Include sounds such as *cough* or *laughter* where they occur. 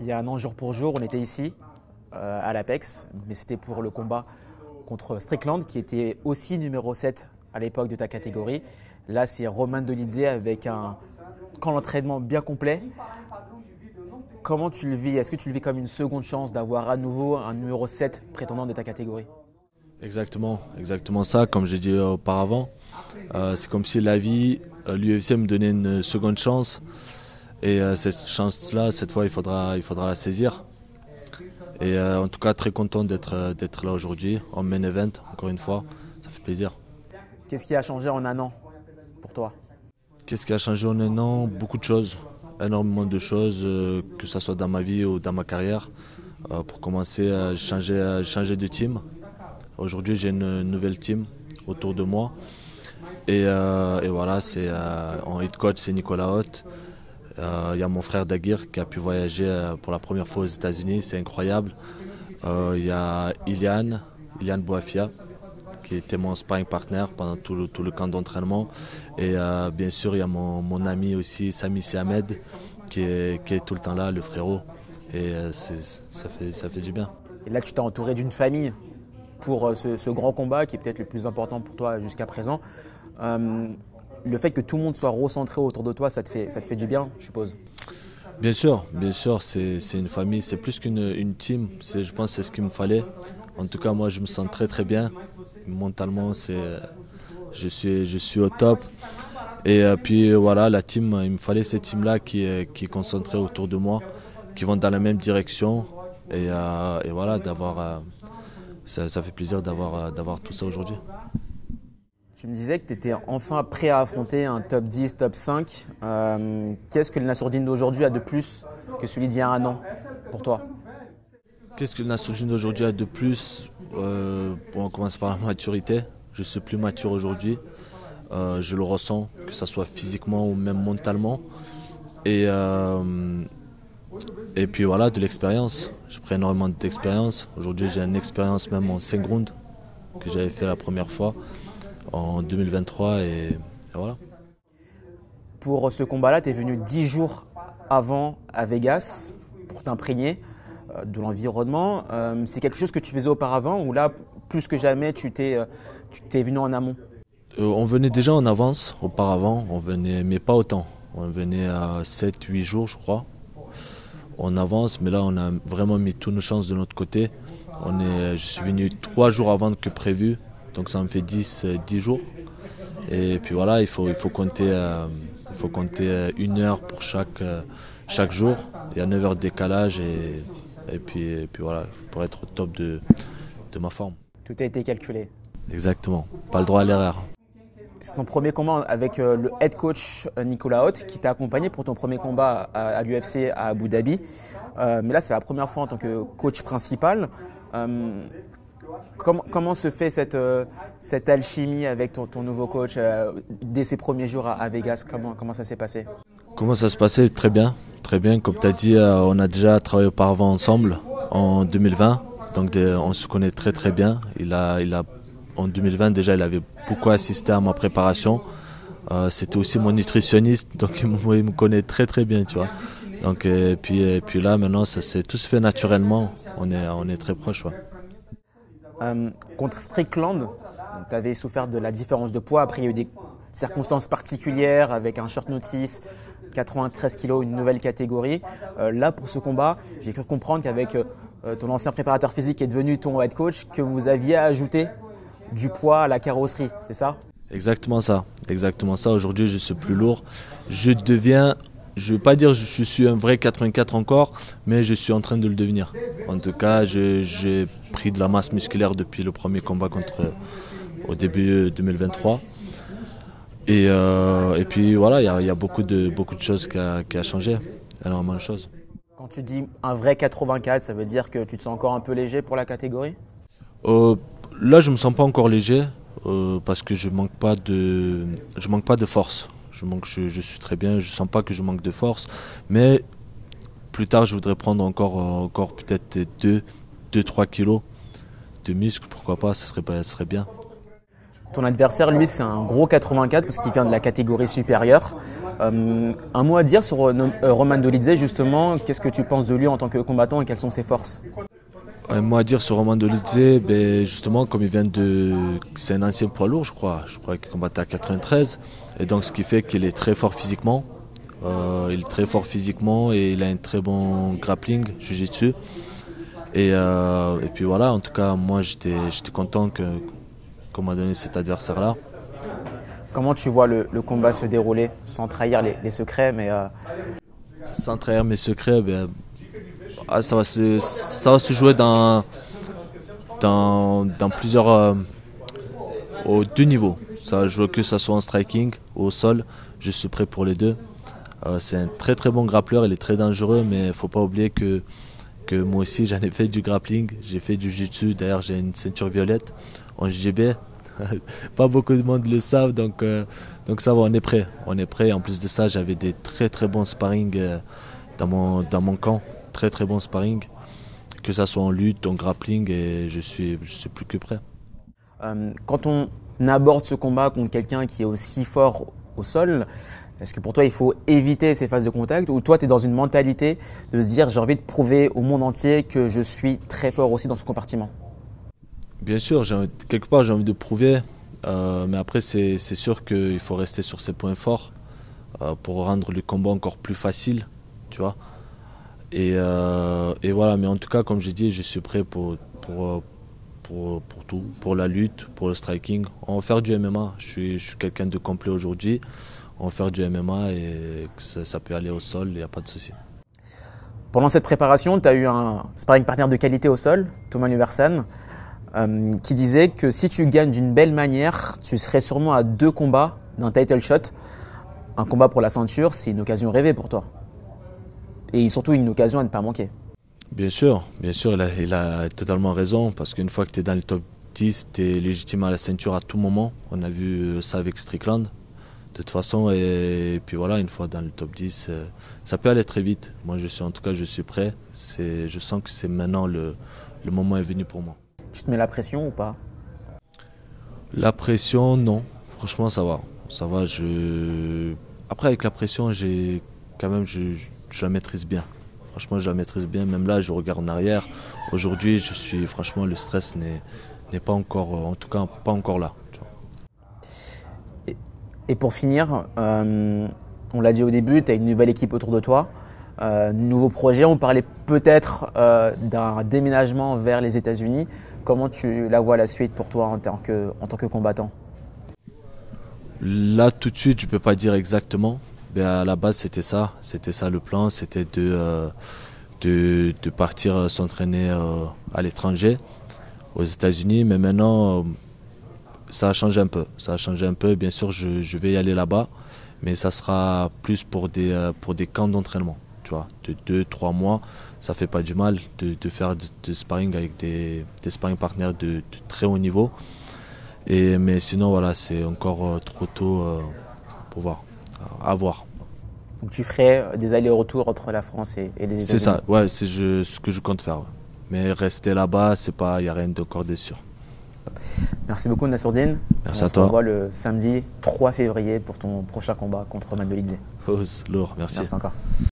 Il y a un an jour pour jour, on était ici, euh, à l'Apex, mais c'était pour le combat contre Strickland, qui était aussi numéro 7 à l'époque de ta catégorie. Là, c'est Romain Dolizé avec un camp d'entraînement bien complet. Comment tu le vis? Est-ce que tu le vis comme une seconde chance d'avoir à nouveau un numéro 7 prétendant de ta catégorie? Exactement, exactement ça, comme j'ai dit auparavant. Euh, c'est comme si la vie, euh, l'UFC me donnait une seconde chance. Et euh, cette chance-là, cette fois, il faudra, il faudra la saisir. Et en tout cas, très content d'être, d'être là aujourd'hui, en main event, encore une fois. Ça fait plaisir. Qu'est-ce qui a changé en un an pour toi? Qu'est-ce qui a changé en un an? Beaucoup de choses, énormément de choses, que ce soit dans ma vie ou dans ma carrière. pour commencer, changer, changer de team. Aujourd'hui, j'ai une nouvelle team autour de moi. Et, euh, voilà, c'est euh, en head coach, c'est Nicolas Hoth. Euh, il y a mon frère Daguir qui a pu voyager pour la première fois aux États-Unis, c'est incroyable. Il y a Iliane, Iliane Boafia, qui était mon sparring partner pendant tout le, camp d'entraînement. Et bien sûr, il y a mon, ami aussi, Sami Siamed, qui est, qui est tout le temps là, le frérot. Et ça, fait, du bien. Et là, tu t'es entouré d'une famille pour euh, ce, grand combat qui est peut-être le plus important pour toi jusqu'à présent. Euh, le fait que tout le monde soit recentré autour de toi, ça te fait, ça te fait du bien, je suppose Bien sûr, bien sûr, c'est une famille, c'est plus qu'une une team. Je pense que c'est ce qu'il me fallait. En tout cas, moi, je me sens très très bien. Mentalement, je suis, je suis au top. Et euh, puis voilà, la team, il me fallait cette team-là qui, qui est concentrée autour de moi, qui vont dans la même direction. Et, et voilà, d'avoir ça, fait plaisir euh, d'avoir tout ça aujourd'hui. Tu me disais que tu étais enfin prêt à affronter un top 10, top 5. Euh, qu'est-ce que le Nassourdine d'aujourd'hui a de plus que celui d'il y a un an pour toi? Qu'est-ce que le Nassourdine d'aujourd'hui a de plus euh, On commence par la maturité. Je suis plus mature aujourd'hui. je le ressens, que ce soit physiquement ou même mentalement. Et, et puis voilà, de l'expérience. J'ai pris énormément d'expérience. Aujourd'hui, j'ai une expérience même en 5 rounds que j'avais fait la première fois en 2023 et, voilà. Pour ce combat-là, tu es venu 10 jours avant à Vegas pour t'imprégner euh, de l'environnement. Euh, c'est quelque chose que tu faisais auparavant ou là, plus que jamais, tu t'es, euh, tu t'es venu en amont? On venait déjà en avance auparavant, on venait, mais pas autant. On venait à 7-8 jours, je crois on avance, mais là on a vraiment mis toutes nos chances de notre côté. On est, je suis venu trois jours avant que prévu, donc ça me fait 10, 10 euh, jours. Et puis voilà, il faut, il faut compter, euh, il faut compter euh, une heure pour chaque, chaque jour. Il y a 9 heures de décalage et, et, puis, puis voilà, pour être au top de, de ma forme. Tout a été calculé. Exactement, pas le droit à l'erreur. C'est ton premier combat avec le head coach Nicolas Haute qui t'a accompagné pour ton premier combat à, l'UFC à Abu Dhabi. Euh, mais là, c'est la première fois en tant que coach principal. Comment, se fait cette, cette alchimie avec ton, nouveau coach dès ses premiers jours à, Vegas? Comment, comment ça s'est passé? Comment ça se passait? Très bien. Très bien. Comme tu as dit, on a déjà travaillé auparavant ensemble en 2020. Donc on se connaît très très bien. Il a, il a en 2020 déjà, il avait beaucoup assisté à ma préparation. Euh, c'était aussi mon nutritionniste, donc il me, connaît très très bien, tu vois. Donc et puis puis là maintenant, ça s'est tout se fait naturellement. On est on est très proche, euh, contre Strickland, tu avais souffert de la différence de poids. Après, il y a eu des circonstances particulières avec un short notice, 93 kg, une nouvelle catégorie. Euh, là, pour ce combat, j'ai cru comprendre qu'avec ton ancien préparateur physique qui est devenu ton head coach, que vous aviez ajouté du poids à la carrosserie, c'est ça? Exactement ça, exactement ça. Aujourd'hui, je suis plus lourd. Je deviens, je ne veux pas dire que je suis un vrai 84 encore, mais je suis en train de le devenir. En tout cas, j'ai pris de la masse musculaire depuis le premier combat contre au début 2023. Et, euh, et puis voilà, il y, a beaucoup de, beaucoup de choses qui a, qui a changé, énormément de choses. Quand tu dis un vrai 84, ça veut dire que tu te sens encore un peu léger pour la catégorie? Euh, Là, je me sens pas encore léger euh, parce que je manque pas de, je manque pas de force. Je manque, je, suis très bien. Je sens pas que je manque de force, mais plus tard, je voudrais prendre encore, encore peut-être 2, 2, 3 kilos de muscles. Pourquoi pas Ça serait, ça serait bien. Ton adversaire, lui, c'est un gros 84 parce qu'il vient de la catégorie supérieure. Euh, un mot à dire sur euh, Roman Dolidze, justement. Qu'est-ce que tu penses de lui en tant que combattant et quelles sont ses forces? Un mot à dire sur Roman Dolidze, ben, justement, comme il vient de. C'est un ancien poids lourd, je crois. Je crois qu'il combattait à 93. Et donc, ce qui fait qu'il est très fort physiquement. Euh, il est très fort physiquement et il a un très bon grappling, jiu-jitsu. Et, et puis voilà, en tout cas, moi j'étais content que, qu'on m'a donné cet adversaire-là. Comment tu vois le, combat se dérouler sans trahir les, secrets mais euh, Sans trahir mes secrets, ben, ah, ça, va se, ça va se jouer dans, dans, dans plusieurs. Euh, aux deux niveaux. Ça jouer que ce soit en striking ou au sol. Je suis prêt pour les deux. Euh, c'est un très très bon grappleur, il est très dangereux, mais il faut pas oublier que, que moi aussi *laughs* j'en ai fait du grappling, j'ai fait du jiu-jitsu, d'ailleurs j'ai une ceinture violette en JB. *laughs* pas beaucoup de monde le savent, donc, euh, donc ça va, on est prêt. On est prêt. En plus de ça, j'avais des très très bons sparring euh, dans, mon, dans mon camp. Très très bons sparring. Que ça soit en lutte, en grappling, et je suis, je suis plus que prêt. Quand on aborde ce combat contre quelqu'un qui est aussi fort au sol, est-ce que pour toi il faut éviter ces phases de contact ou toi tu es dans une mentalité de se dire j'ai envie de prouver au monde entier que je suis très fort aussi dans ce compartiment? Bien sûr, quelque part j'ai envie de prouver, euh, mais après c'est sûr qu'il faut rester sur ses points forts euh, pour rendre le combat encore plus facile, tu vois. Et, euh, voilà, mais en tout cas, comme j'ai dit, je suis prêt pour, pour, pour, tout, pour la lutte, pour le striking. On va faire du MMA, je suis, quelqu'un de complet aujourd'hui. On va faire du MMA et ça, ça peut aller au sol, il n'y a pas de souci. Pendant cette préparation, tu as eu un sparring partner de qualité au sol, Thomas Nuversen. Euh, qui disait que si tu gagnes d'une belle manière, tu serais sûrement à deux combats d'un title shot. Un combat pour la ceinture, c'est une occasion rêvée pour toi. Et surtout une occasion à ne pas manquer. Bien sûr, bien sûr, il a, totalement raison, parce qu'une fois que tu es dans le top 10, tu es légitime à la ceinture à tout moment. On a vu ça avec Strickland. De toute façon, et, puis voilà, une fois dans le top 10, euh, ça peut aller très vite. Moi, je suis, en tout cas, je suis prêt. Je sens que c'est maintenant le, le moment est venu pour moi. Tu te mets la pression ou pas? La pression, non. Franchement, ça va. Ça va. Je... Après, avec la pression, j'ai quand même, je, la maîtrise bien. Franchement, je la maîtrise bien. Même là, je regarde en arrière. Aujourd'hui, je suis, franchement, le stress n'est pas encore, en tout cas, pas encore là. Et, pour finir, euh, on l'a dit au début, tu as une nouvelle équipe autour de toi. Euh, nouveau projet, on parlait peut-être euh, d'un déménagement vers les États-Unis. Comment tu la vois la suite pour toi en tant que, en tant que combattant? Là, tout de suite, je ne peux pas dire exactement. Mais à la base, c'était ça. C'était ça le plan. C'était de, euh, de, de, partir euh, s'entraîner euh, à l'étranger, aux États-Unis. Mais maintenant, ça a changé un peu. Ça un peu. Bien sûr, je, vais y aller là-bas. Mais ça sera plus pour des, pour des camps d'entraînement. Tu vois, de 2-3 mois ça fait pas du mal de, faire de, sparring avec des, des sparring partners de, très haut niveau. Et, mais sinon, voilà, c'est encore trop tôt pour voir, à voir. Donc tu ferais euh, des allers-retours entre la France et, les États-Unis C'est ça, ouais, c'est ce que je compte faire. Mais rester là-bas, c'est pas, il n'y a rien d'encore de sûr. Merci beaucoup Nassourdine. Merci à toi. On se revoit le samedi 3 février pour ton prochain combat contre Roman Dolidze. lourd, merci. Merci encore.